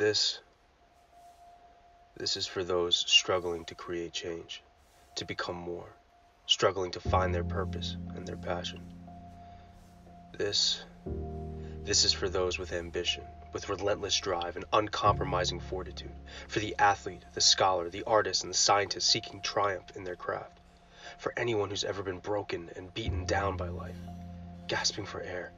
This. This is for those struggling to create change, to become more, struggling to find their purpose and their passion. This. This is for those with ambition, with relentless drive and uncompromising fortitude, for the athlete, the scholar, the artist, and the scientist seeking triumph in their craft, for anyone who's ever been broken and beaten down by life, gasping for air,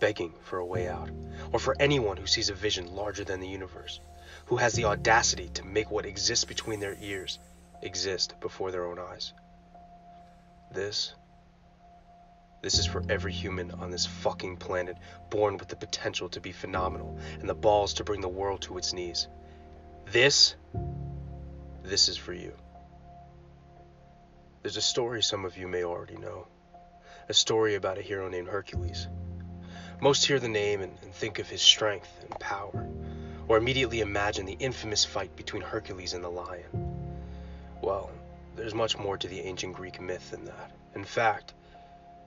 begging for a way out, or for anyone who sees a vision larger than the universe, who has the audacity to make what exists between their ears exist before their own eyes. This this is for every human on this fucking planet born with the potential to be phenomenal and the balls to bring the world to its knees. This, this is for you. There's a story some of you may already know. A story about a hero named Hercules. Most hear the name and, and think of his strength and power, or immediately imagine the infamous fight between Hercules and the lion. Well, there's much more to the ancient Greek myth than that. In fact,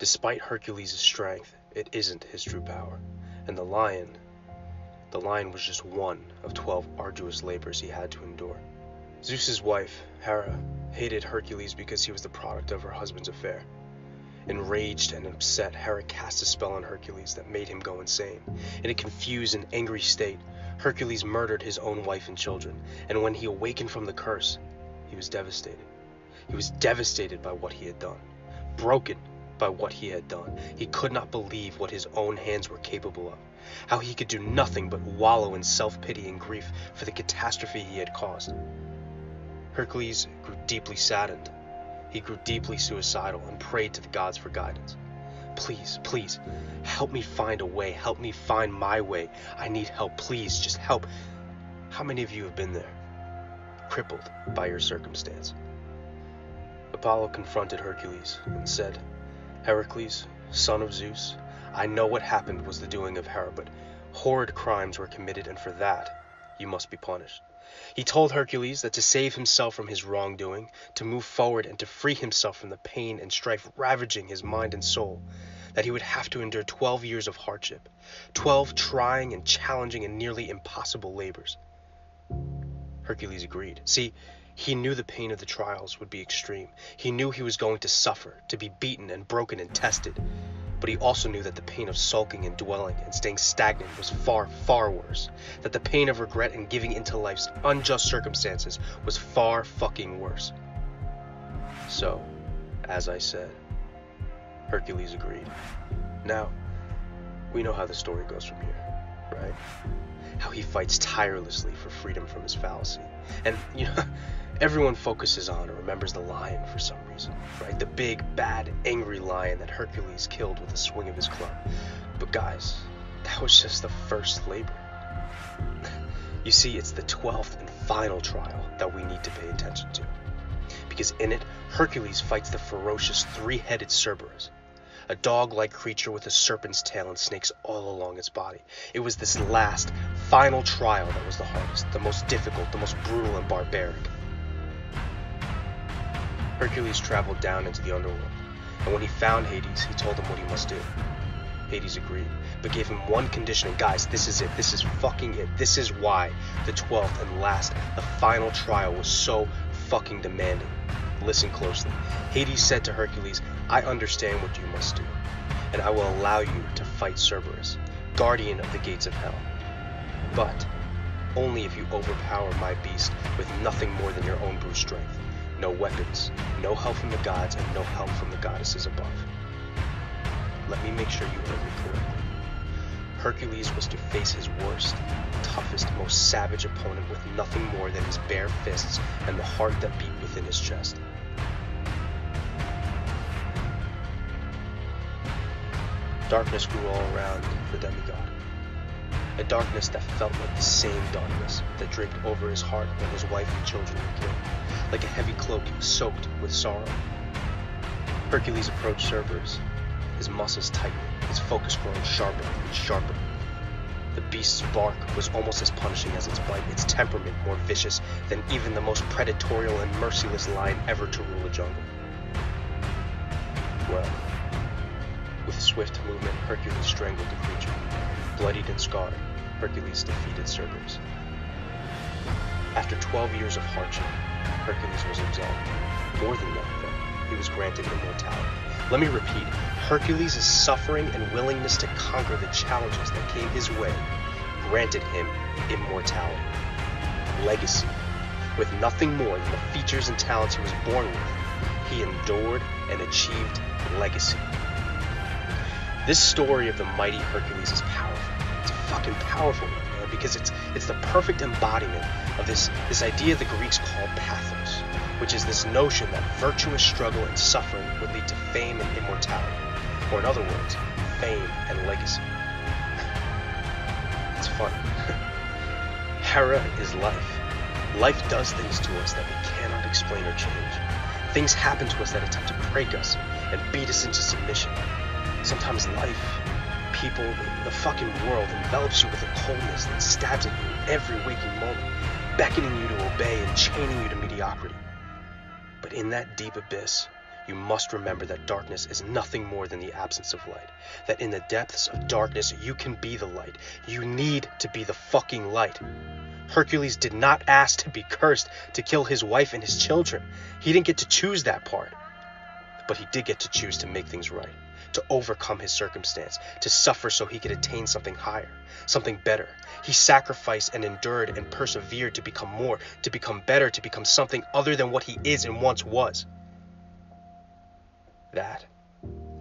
Despite Hercules' strength, it isn't his true power. And the lion, the lion was just one of 12 arduous labors he had to endure. Zeus's wife, Hera, hated Hercules because he was the product of her husband's affair. Enraged and upset, Hera cast a spell on Hercules that made him go insane. In a confused and angry state, Hercules murdered his own wife and children, and when he awakened from the curse, he was devastated. He was devastated by what he had done, broken by what he had done. He could not believe what his own hands were capable of, how he could do nothing but wallow in self pity and grief for the catastrophe he had caused. Hercules grew deeply saddened. He grew deeply suicidal and prayed to the gods for guidance. Please, please, help me find a way. Help me find my way. I need help. Please, just help. How many of you have been there? Crippled by your circumstance. Apollo confronted Hercules and said, Heracles, son of Zeus, I know what happened was the doing of Hera, but horrid crimes were committed, and for that you must be punished. He told Hercules that to save himself from his wrongdoing, to move forward and to free himself from the pain and strife ravaging his mind and soul, that he would have to endure 12 years of hardship, 12 trying and challenging and nearly impossible labors. Hercules agreed. See, he knew the pain of the trials would be extreme. He knew he was going to suffer, to be beaten and broken and tested. But he also knew that the pain of sulking and dwelling and staying stagnant was far, far worse. That the pain of regret and giving into life's unjust circumstances was far fucking worse. So, as I said, Hercules agreed. Now, we know how the story goes from here, right? How he fights tirelessly for freedom from his fallacy. And, you know, everyone focuses on or remembers the lion for some reason, right? The big, bad, angry lion that Hercules killed with a swing of his club. But guys, that was just the first labor. You see, it's the 12th and final trial that we need to pay attention to. Because in it, Hercules fights the ferocious three headed Cerberus, a dog like creature with a serpent's tail and snakes all along its body. It was this last, final trial that was the hardest, the most difficult, the most brutal and barbaric. Hercules traveled down into the underworld, and when he found Hades, he told him what he must do. Hades agreed, but gave him one condition, and guys, this is it. This is fucking it. This is why the 12th and last, the final trial was so fucking demanding. Listen closely. Hades said to Hercules, I understand what you must do, and I will allow you to fight Cerberus, guardian of the gates of hell. But only if you overpower my beast with nothing more than your own brute strength no weapons, no help from the gods, and no help from the goddesses above. Let me make sure you heard me correctly. Hercules was to face his worst, toughest, most savage opponent with nothing more than his bare fists and the heart that beat within his chest. Darkness grew all around the demigod a darkness that felt like the same darkness that draped over his heart when his wife and children were killed, like a heavy cloak soaked with sorrow. Hercules approached Cerberus, his muscles tightening, his focus growing sharper and sharper. The beast's bark was almost as punishing as its bite, its temperament more vicious than even the most predatory and merciless lion ever to rule a jungle. Well, with swift movement, Hercules strangled the creature. Bloodied and scarred, Hercules defeated Cerberus. After 12 years of hardship, Hercules was absolved. More than that, though, he was granted immortality. Let me repeat Hercules' suffering and willingness to conquer the challenges that came his way granted him immortality. Legacy. With nothing more than the features and talents he was born with, he endured and achieved legacy. This story of the mighty Hercules is powerful. Fucking powerful one, man, because it's it's the perfect embodiment of this this idea the Greeks called pathos, which is this notion that virtuous struggle and suffering would lead to fame and immortality, or in other words, fame and legacy. it's funny. Hera is life. Life does things to us that we cannot explain or change. Things happen to us that attempt to break us and beat us into submission. Sometimes life, people, the fucking world envelops you with a coldness that stabs at you every waking moment, beckoning you to obey and chaining you to mediocrity. But in that deep abyss, you must remember that darkness is nothing more than the absence of light. That in the depths of darkness, you can be the light. You need to be the fucking light. Hercules did not ask to be cursed to kill his wife and his children. He didn't get to choose that part. But he did get to choose to make things right, to overcome his circumstance, to suffer so he could attain something higher, something better. He sacrificed and endured and persevered to become more, to become better, to become something other than what he is and once was. That,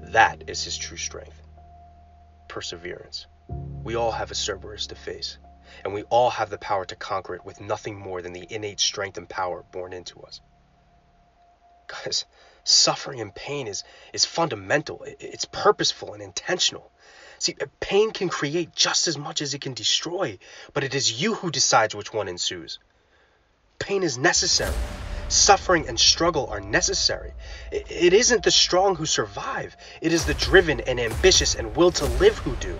that is his true strength. Perseverance. We all have a Cerberus to face and we all have the power to conquer it with nothing more than the innate strength and power born into us. Guys, suffering and pain is, is fundamental, it's purposeful and intentional. See, uh, pain can create just as much as it can destroy, but it is you who decides which one ensues. Pain is necessary. Suffering and struggle are necessary. It isn't the strong who survive, it is the driven and ambitious and will to live who do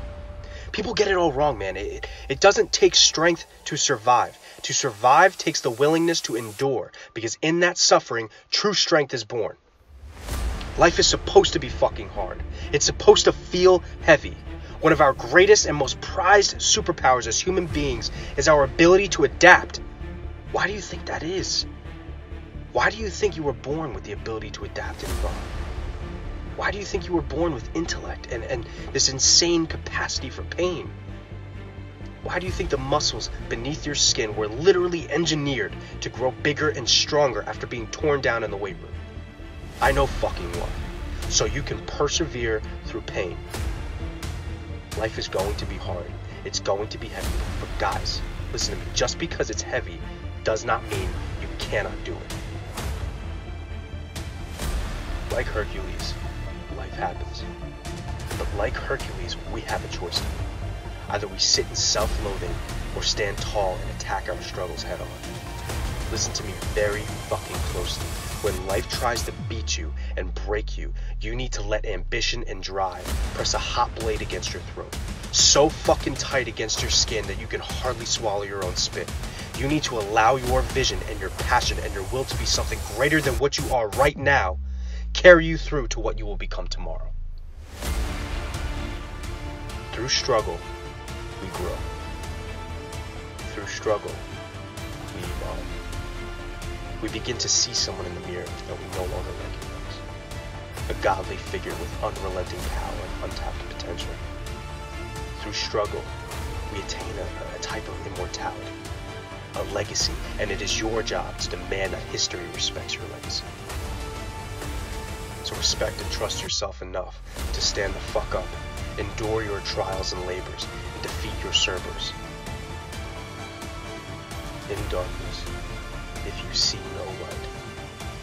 people get it all wrong, man. It, it doesn't take strength to survive. To survive takes the willingness to endure, because in that suffering, true strength is born. Life is supposed to be fucking hard. It's supposed to feel heavy. One of our greatest and most prized superpowers as human beings is our ability to adapt. Why do you think that is? Why do you think you were born with the ability to adapt and evolve? Why do you think you were born with intellect and, and this insane capacity for pain? Why do you think the muscles beneath your skin were literally engineered to grow bigger and stronger after being torn down in the weight room? I know fucking why. So you can persevere through pain. Life is going to be hard. It's going to be heavy. But guys, listen to me. Just because it's heavy does not mean you cannot do it. Like Hercules, life happens. But like Hercules, we have a choice Either we sit in self-loathing or stand tall and attack our struggles head on. Listen to me very fucking closely. When life tries to beat you and break you, you need to let ambition and drive press a hot blade against your throat. So fucking tight against your skin that you can hardly swallow your own spit. You need to allow your vision and your passion and your will to be something greater than what you are right now carry you through to what you will become tomorrow. Through struggle, we grow. Through struggle, we evolve. We begin to see someone in the mirror that we no longer recognize. A godly figure with unrelenting power and untapped potential. Through struggle, we attain a, a type of immortality, a legacy, and it is your job to demand that history respects your legacy. So respect and trust yourself enough to stand the fuck up, endure your trials and labors, and defeat your Cerberus. In darkness, if you see no light,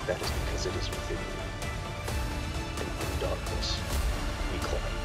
that is because it is within you. And in darkness, we climb.